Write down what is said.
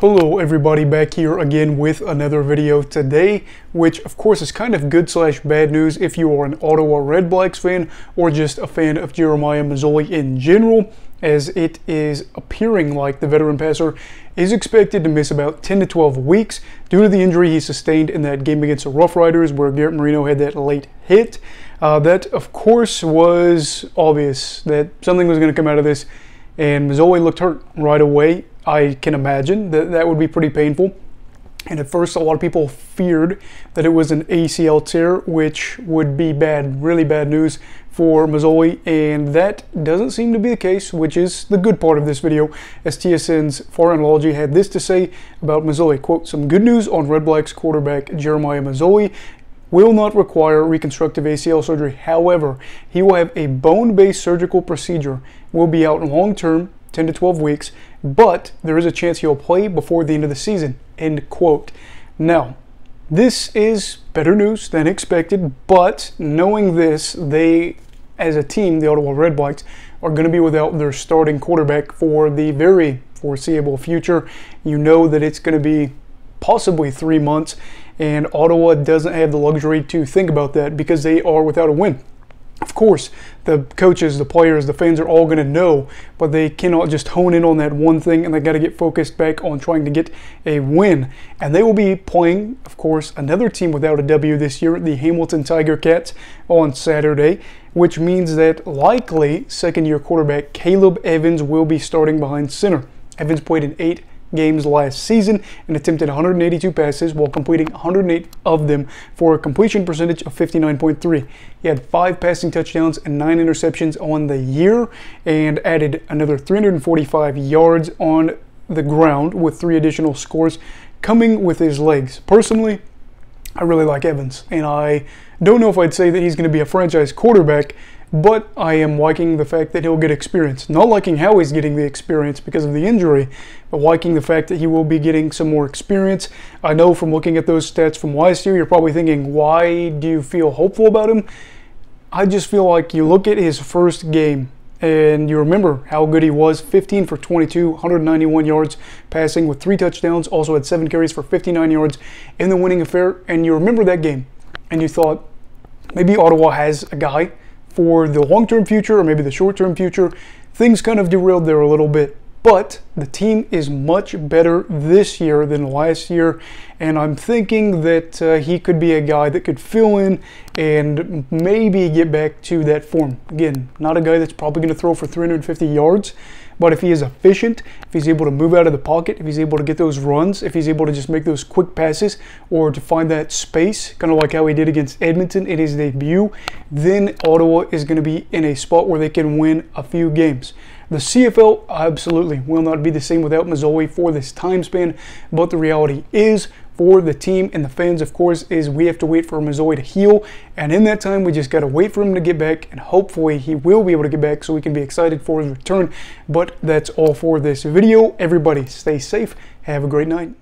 Hello everybody back here again with another video today which of course is kind of good slash bad news if you are an Ottawa Redblacks fan or just a fan of Jeremiah Masoli in general as it is appearing like the veteran passer is expected to miss about 10 to 12 weeks due to the injury he sustained in that game against the Roughriders where Garrett Marino had that late hit. Uh, that of course was obvious that something was going to come out of this and Masoli looked hurt right away I can imagine that that would be pretty painful. And at first, a lot of people feared that it was an ACL tear, which would be bad, really bad news for Masoli, and that doesn't seem to be the case, which is the good part of this video, as TSN's Farhan Lalji had this to say about Masoli. Quote, some good news on Redblacks quarterback Jeremiah Masoli will not require reconstructive ACL surgery. However, he will have a bone-based surgical procedure, will be out long-term 10 to 12 weeks, but there is a chance he'll play before the end of the season. End quote. Now, this is better news than expected, but knowing this, they, as a team, the Ottawa Redblacks, are going to be without their starting quarterback for the very foreseeable future. You know that it's going to be possibly three months, and Ottawa doesn't have the luxury to think about that because they are without a win. Course, the coaches, the players, the fans are all going to know, but they cannot just hone in on that one thing and they got to get focused back on trying to get a win. And they will be playing, of course, another team without a W this year, the Hamilton Tiger Cats, on Saturday, which means that likely second year quarterback Caleb Evans will be starting behind center. Evans played in eight games last season and attempted 182 passes while completing 108 of them for a completion percentage of 59.3. He had five passing touchdowns and nine interceptions on the year and added another 345 yards on the ground with three additional scores coming with his legs. Personally, I really like Evans and I don't know if I'd say that he's going to be a franchise quarterback but I am liking the fact that he'll get experience. Not liking how he's getting the experience because of the injury, but liking the fact that he will be getting some more experience. I know from looking at those stats from last year, you're probably thinking, why do you feel hopeful about him? I just feel like you look at his first game and you remember how good he was 15 for 22, 191 yards passing with three touchdowns, also had seven carries for 59 yards in the winning affair. And you remember that game and you thought, maybe Ottawa has a guy for the long-term future or maybe the short-term future, things kind of derailed there a little bit. But the team is much better this year than last year, and I'm thinking that uh, he could be a guy that could fill in and maybe get back to that form. Again, not a guy that's probably going to throw for 350 yards, but if he is efficient, if he's able to move out of the pocket, if he's able to get those runs, if he's able to just make those quick passes or to find that space, kind of like how he did against Edmonton in his debut, then Ottawa is going to be in a spot where they can win a few games. The CFL absolutely will not be the same without Masoli for this time span, but the reality is for the team and the fans, of course, is we have to wait for Masoli to heal. And in that time, we just got to wait for him to get back. And hopefully he will be able to get back so we can be excited for his return. But that's all for this video. Everybody stay safe. Have a great night.